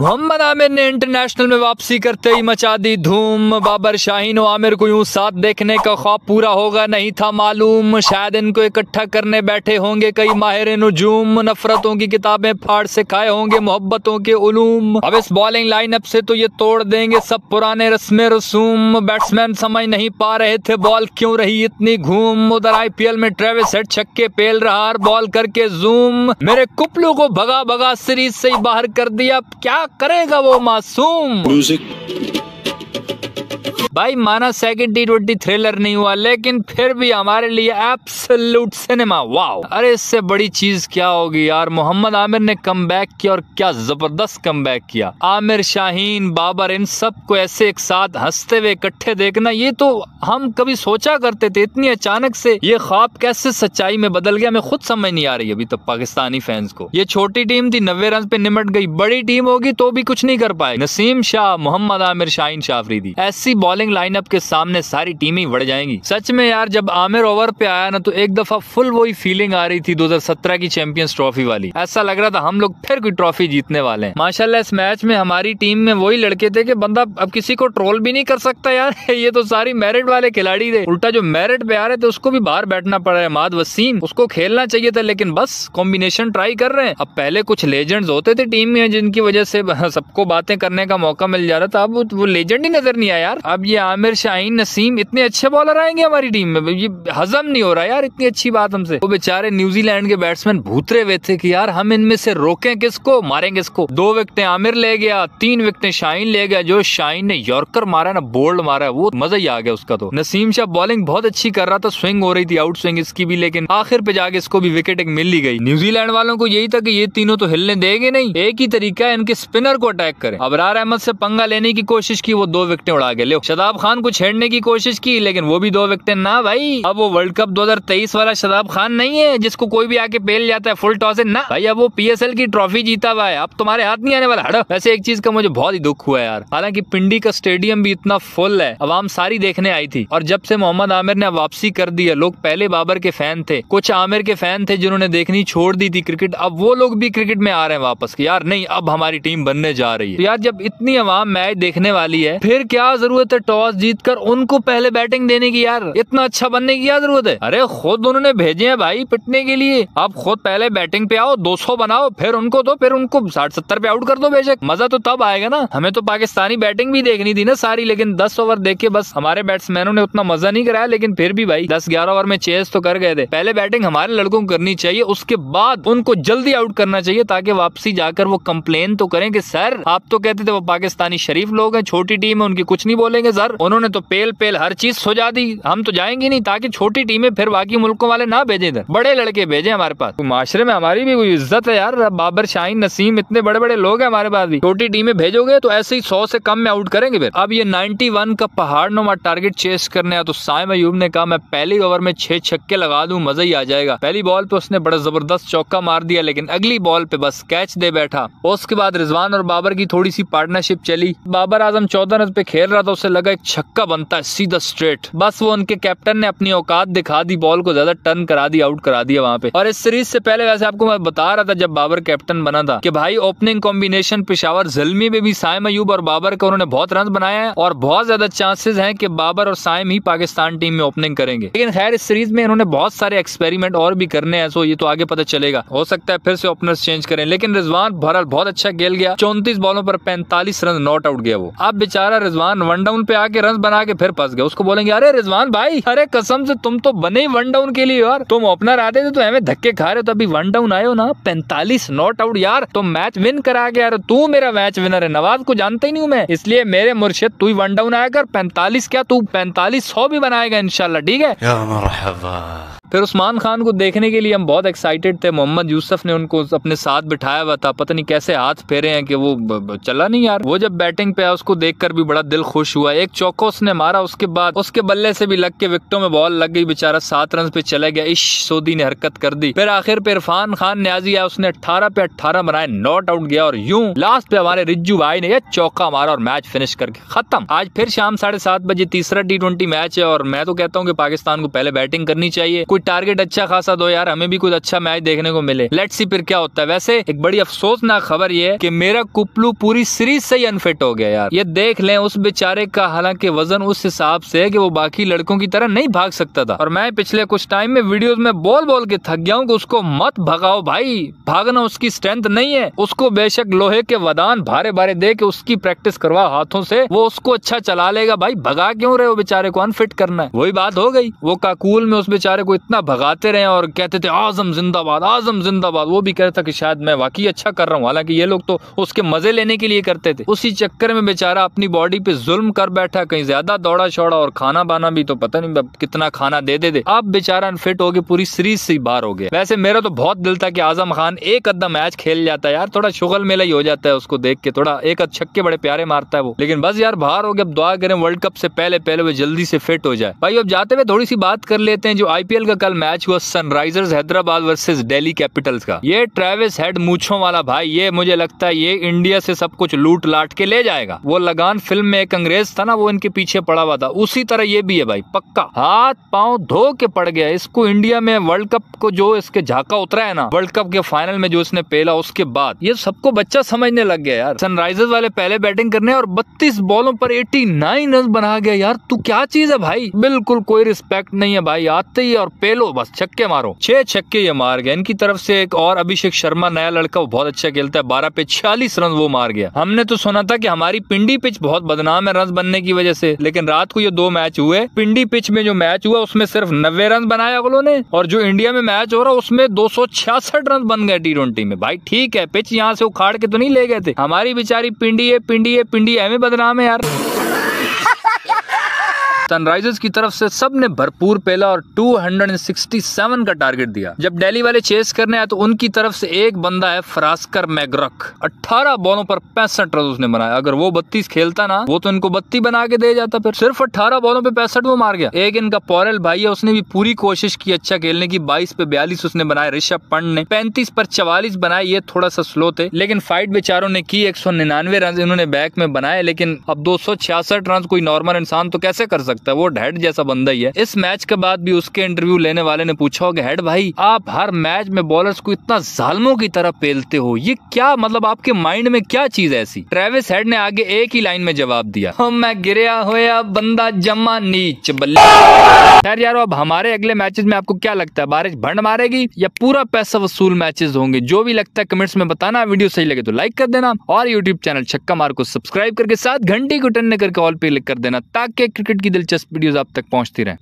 मोहम्मद आमिर ने इंटरनेशनल में वापसी करते ही मचा दी धूम। बाबर शाहीन और आमिर को यूँ साथ देखने का ख्वाब पूरा होगा नहीं था मालूम। शायद इनको इकट्ठा करने बैठे होंगे कई माहिर नजूम। नफरतों की किताबें फाड़ से खाए होंगे मोहब्बतों के उलूम। अब इस बॉलिंग लाइनअप से तो ये तोड़ देंगे सब पुराने रस्म रसूम। बैट्समैन समझ नहीं पा रहे थे बॉल क्यों रही इतनी घूम। उधर आईपीएल में ट्रेविस हेड छक्के पेल रहा बॉल करके जूम मेरे कुपलू को भगा भगा सीरीज़ से ही बाहर कर दिया। क्या करेगा वो मासूम। म्यूज़िक भाई, माना सेकंड टी ट्वेंटी थ्रिलर नहीं हुआ, लेकिन फिर भी हमारे लिए एब्सोल्यूट सिनेमा वाओ अरे, इससे बड़ी चीज़ क्या होगी यार? मोहम्मद आमिर ने कम किया और क्या ज़बरदस्त कम किया। आमिर, शाहीन, बाबर, इन सबको ऐसे एक साथ हँसते हुए इकट्ठे देखना, ये तो हम कभी सोचा करते थे, इतनी अचानक से। ये ख्वाब कैसे सच्चाई में बदल गया, हमें खुद समझ नहीं आ रही अभी तक पाकिस्तानी फैंस को। ये छोटी टीम थी, नब्बे रन पे निमट गई। बड़ी टीम होगी तो भी कुछ नहीं कर पाए। नसीम शाह, मोहम्मद आमिर, शाहीन शाह ऐसी बॉलिंग लाइनअप के सामने सारी टीमें बढ़ जाएँगी। सच में यार, जब आमिर ओवर पे आया ना तो एक दफ़ा फुल वही फीलिंग आ रही थी 2017 की चैंपियंस ट्रॉफी वाली। ऐसा लग रहा था हम लोग फिर कोई ट्रॉफी जीतने वाले हैं। माशाल्लाह, इस मैच में हमारी टीम में वही लड़के थे कि बंदा अब किसी को ट्रोल भी नहीं कर सकता यार। ये तो सारी मेरिट वाले खिलाड़ी थे। उल्टा जो मेरिट पे आ रहे थे, उसको भी बाहर बैठना पड़ रहा है। माद वसीम, उसको खेलना चाहिए था, लेकिन बस कॉम्बिनेशन ट्राई कर रहे हैं। अब पहले कुछ लेजेंड्स होते थे टीम में, जिनकी वजह से सबको बातें करने का मौका मिल जा रहा था। अब वो लेजेंड ही नज़र नहीं आया यार। अब ये आमिर शाहीन, नसीम इतने अच्छे बॉलर आएँगे हमारी टीम में। ये हजम नहीं हो रहा यार, इतनी अच्छी बात हमसे। वो बेचारे न्यूजीलैंड के बैट्समैन भूतरे हुए थे कि यार हम इनमें से रोकें किसको मारेंगे इसको दो विकटें आमिर ले गया, तीन विकटें शाहीन ले गया। जो शाहीन ने यॉर्कर मारा ना, बोल्ड मारा, वो मज़ा ही आ गया उसका तो। नसीम शाह बॉलिंग बहुत अच्छी कर रहा था स्विंग हो रही थी आउट स्विंग इसकी भी, लेकिन आखिर पे जाके इसको भी विकेट एक मिल ही गई। न्यूजीलैंड वालों को यही था कि ये तीनों तो हिलने देंगे नहीं। एक ही तरीका है, इनके स्पिनर को अटैक करें। अबरार अहमद से पंगा लेने की कोशिश की, वो दो विकटें उड़ा गए लो शदाब खान को छेड़ने की कोशिश की, लेकिन वो भी दो विकेट ना भाई। अब वो वर्ल्ड कप 2023 वाला शदाब खान नहीं है, जिसको कोई भी आके पेल जाता है फुल टॉस है ना। भाई, अब वो पीएसएल की ट्रॉफी जीता हुआ है। अब तुम्हारे हाथ नहीं आने वाला। हड़ो वैसे एक चीज़ का मुझे बहुत ही दुख हुआ यार। हालाँकि पिंडी का स्टेडियम भी इतना फुल है। अवाम सारी देखने आई थी। और जब से मोहम्मद आमिर ने वापसी कर दी है, लोग पहले बाबर के फ़ैन थे। कुछ आमिर के फ़ैन थे जिन्होंने देखनी छोड़ दी थी क्रिकेट अब वो लोग भी क्रिकेट में आ रहे हैं वापस यार, नहीं, अब हमारी टीम बनने जा रही है। तो यार, जब इतनी अवाम मैच देखने वाली है, फिर क्या ज़रूरत है टॉस जीत कर उनको पहले बैटिंग देने की यार। इतना अच्छा बनने की क्या ज़रूरत है? अरे, खुद उन्होंने भेजे हैं भाई पिटने के लिए। आप खुद पहले बैटिंग पे आओ 200 बनाओ, फिर उनको दो, फिर उनको साठ सत्तर पे आउट कर दो बेशक। मज़ा तो तब आएगा ना। हमें तो पाकिस्तानी बैटिंग भी देखनी थी ना सारी, लेकिन दस ओवर देख के बस हमारे बैट्समैनों ने उतना मज़ा नहीं कराया, लेकिन फिर भी भाई दस ग्यारह ओवर में चेस तो कर गए थे। पहले बैटिंग हमारे लड़कों को करनी चाहिए, उसके बाद उनको जल्दी आउट करना चाहिए, ताकि वापसी जाकर वो कंप्लेन तो करें कि, सर, आप तो कहते थे वो पाकिस्तानी शरीफ लोग हैं, छोटी टीम है, उनकी कुछ नहीं बोलेंगे। सर उन्होंने तो पेल पेल हर चीज़ सोजा दी। हम तो जाएँगे नहीं ताकि छोटी टीमें फिर बाकी मुल्कों वाले ना भेजे इधर। बड़े लड़के भेजे हमारे पास। तो माशरे में हमारी भी कोई इज़्ज़त है यार। बाबर शाहीन, नसीम, इतने बड़े बड़े लोग हैं हमारे पास भी। छोटी टीमें भेजोगे तो ऐसे ही सौ से कम में आउट करेंगे फिर। अब ये नाइन्टी का पहाड़ नुमा टारगेट चेस करने तो साइम अयूब ने कहा, मैं पहली ओवर में छह छक्के लगा दूँ, मज़ा ही आ जाएगा। पहली बॉल पे उसने बड़ा ज़बरदस्त चौका मार दिया, लेकिन अगली बॉल पे बस कैच दे बैठा। उसके बाद रिजवान और बाबर की थोड़ी सी पार्टनरशिप चली। बाबर आज़म चौदह रन पे खेल रहा था उसे लगा एक छक्का बनता है, सीधा स्ट्रेट बस वो उनके कैप्टन ने अपनी औकात दिखा दी बॉल को ज़्यादा टर्न करा दी आउट करा दिया वहाँ पे। और इस सीरीज़ से पहले वैसे आपको मैं बता रहा था जब बाबर कैप्टन बना था, कि भाई ओपनिंग कॉम्बिनेशन पिशावर जलमी में भी साइम अयूब और बाबर का उन्होंने बहुत रन बनाया है और बहुत ज़्यादा चांसेस हैं कि बाबर और साइम ही पाकिस्तान टीम में ओपनिंग करेंगे। लेकिन खैर इस सीरीज़ में इन्होंने बहुत सारे एक्सपेरिमेंट और भी करने हैं सो ये तो आगे पता चलेगा। हो सकता है फिर से ओपनर्स चेंज करें, लेकिन रिजवान भरल बहुत अच्छा खेल गया। चौंतीस बॉलों पर पैंतालीस रन नॉट आउट गया वो। अब बेचारा रिजवान वन डाउन पे आके रन बना के फिर फंस गए। उसको बोलेंगे, अरे रिजवान भाई, अरे कसम से तुम तो बने ही वन डाउन के लिए यार। तुम ओपनर आते थे तो हमें धक्के खा रहे हो तो अभी वन डाउन हो ना। पैंतालीस नॉट आउट यार, तुम मैच विन करा के यार तू मेरा मैच विनर है, नवाज़ को जानता ही नहीं हूँ मैं। इसलिए मेरे मुर्शिद, तू ही वन डाउन आया कर। पैंतालीस क्या, तू पैंतालीस सौ भी बनाएगा इनशाला ठीक है? फिर उस्मान खान को देखने के लिए हम बहुत एक्साइटेड थे। मोहम्मद यूसुफ ने उनको अपने साथ बिठाया हुआ था। पता नहीं कैसे हाथ फेरे हैं कि वो चला नहीं यार। वो जब बैटिंग पे आया, उसको देखकर भी बड़ा दिल खुश हुआ। एक चौको उसने मारा, उसके बाद उसके बल्ले से भी लग के विकटों में बॉल लग गई। बेचारा सात रन पे चला गया। इश सोदी ने हरकत कर दी। फिर आखिर पे इरफान खान न्याजी आया। उसने अठारह पे अठारह बनाए नॉट आउट गया और यूँ लास्ट पे हमारे रिज्जू भाई ने यह चौका मारा और मैच फिनिश करके खत्म। आज फिर शाम साढ़े बजे तीसरा टी मैच है और मैं तो कहता हूँ कि पाकिस्तान को पहले बैटिंग करनी चाहिए। कुछ कोई टारगेट अच्छा खासा दो यार, हमें भी कुछ अच्छा मैच देखने को मिले। लेट्स सी फिर क्या होता है। वैसे, एक बड़ी अफसोसनाक खबर ये है कि मेरा कुपलू पूरी सीरीज़ से ही अनफिट हो गया यार। ये देख लें, उस बेचारे का हालाँकि वज़न उस हिसाब से है कि वो बाकी लड़कों की तरह नहीं भाग सकता था। और मैं पिछले कुछ टाइम में वीडियोस में बोल बोल के थक गया हूँ कि उसको मत भगाओ भाई। भागना उसकी स्ट्रेंथ नहीं है। उसको बेशक लोहे के वदान भारे भारे दे के उसकी प्रैक्टिस करवा हाथों से, वो उसको अच्छा चला लेगा। भाई, भगा क्यों रहे हो बेचारे को? अनफिट करना है। वही बात हो गई। वो काकूल में उस बेचारे को इतना भगाते रहे और कहते थे, आज़म जिंदाबाद आज़म जिंदाबाद। वो भी कहता कि शायद मैं वाकई अच्छा कर रहा हूँ। हालाँकि ये लोग तो उसके मज़े लेने के लिए करते थे। उसी चक्कर में बेचारा अपनी बॉडी पे जुल्म कर बैठा, कहीं ज़्यादा दौड़ा शौड़ा और खाना बाना भी तो पता नहीं कितना खाना दे दे दे। अब बेचारा अनफिट हो गया, पूरी सीरीज़ से बाहर हो गया। वैसे मेरा तो बहुत दिल था कि आज़म खान एक अद्धा मैच खेल जाता है यार, थोड़ा शुगल मेला ही हो जाता है उसको देख के, थोड़ा एक छक्के बड़े प्यारे मारता है वो। लेकिन बस यार, बाहर हो गया, अब दुआ करें, वर्ल्ड कप से पहले पहले वो जल्दी से फिट हो जाए। भाई, अब जाते हुए थोड़ी सी बात कर लेते हैं, जो आईपीएल का कल मैच हुआ Sunrisers Hyderabad versus Delhi Capitals का। ये ट्रेविस हेड मूछों वाला भाई, ये मुझे लगता है ये इंडिया से सब कुछ लूट लाट के ले जाएगा। वो लगान फ़िल्म में एक अंग्रेज़ था ना, वो इनके पीछे पड़ा हुआ था। उसी तरह ये भी है भाई, पक्का। हाथ पाँव धो के पड़ गया। इसको इंडिया में वर्ल्ड कप को जो इसके झाका उतरा है ना, वर्ल्ड कप के फाइनल में जो इसने पेला, उसके बाद ये सबको बच्चा समझने लग गया यार। सनराइजर्स वाले पहले बैटिंग करने और बत्तीस बॉलों पर एटी नाइन रन बना गया। यार तू क्या चीज़ है भाई? बिल्कुल कोई रिस्पेक्ट नहीं है भाई। आते ही और पेलो बस छक्के मारो। छह छक्के ये मार गया। इनकी तरफ़ से एक और अभिषेक शर्मा, नया लड़का, वो बहुत अच्छा खेलता है। बारह पे छियालीस रन वो मार गया। हमने तो सुना था कि हमारी पिंडी पिच बहुत बदनाम है रन बनने की वजह से। लेकिन रात को ये दो मैच हुए। पिंडी पिच में जो मैच हुआ, उसमें सिर्फ़ नब्बे रन बनाया अगलों ने। और जो इंडिया में मैच हो रहा, उसमें दो सौ छियासठ रन बन गए टी ट्वेंटी में। भाई ठीक है, पिच यहाँ से उखाड़ के तो नहीं ले गए थे। हमारी बेचारी पिंडी है पिंडी है पिंडी है। बदनाम है यार। सनराइजर्स की तरफ़ से सबने भरपूर पहला और 267 का टारगेट दिया। जब डेली वाले चेस करने आए तो उनकी तरफ़ से एक बंदा है फरास्कर मैग्रक 18 बॉलों पर पैंसठ रन उसने बनाया। अगर वो बत्तीस खेलता ना, वो तो इनको बत्ती बना के दे जाता फिर। सिर्फ़ अट्ठारह बॉलों पे पैंसठ वो मार गया। एक इनका पौरल भाई है, उसने भी पूरी कोशिश की अच्छा खेलने की। बाईस पे बयालीस उसने बनाया, ऋषभ पंत ने। पैंतीस पर चवालीस बनाए, ये थोड़ा सा स्लो थे। लेकिन फाइट बेचारों ने की, एक सौ निन्यानवे रन इन्होंने बैक में बनाए, लेकिन अब दो सौ छियासठ रन कोई नॉर्मल इंसान तो कैसे कर सकता? सकता है। वो हेड जैसा बंदा ही है। इस मैच के बाद भी उसके इंटरव्यू लेने वाले ने पूछा होगा हेड भाई, आप हर मैच में बॉलर्स को इतना जालमों की तरह पेलते हो। ये क्या मतलब आपके माइंड में क्या चीज़ ऐसी? ट्रेविस हेड ने आगे एक ही लाइन में जवाब दिया, हम मैं गिरया होया बंदा जमा नीच बल्ले। खैर यारो, अब हमारे अगले मैचेस में आपको क्या लगता है, बारिश भंड मारेगी या पूरा पैसा वसूल मैचेस होंगे? जो भी लगता है कमेंट्स में बताना वीडियो सही लगे तो लाइक कर देना और यूट्यूब चैनल छक्का मार को सब्सक्राइब करके साथ घंटी को टन करके ऑल पे क्लिक कर देना, ताकि क्रिकेट की दिलचस्प वीडियोस आप तक पहुँचती रहें।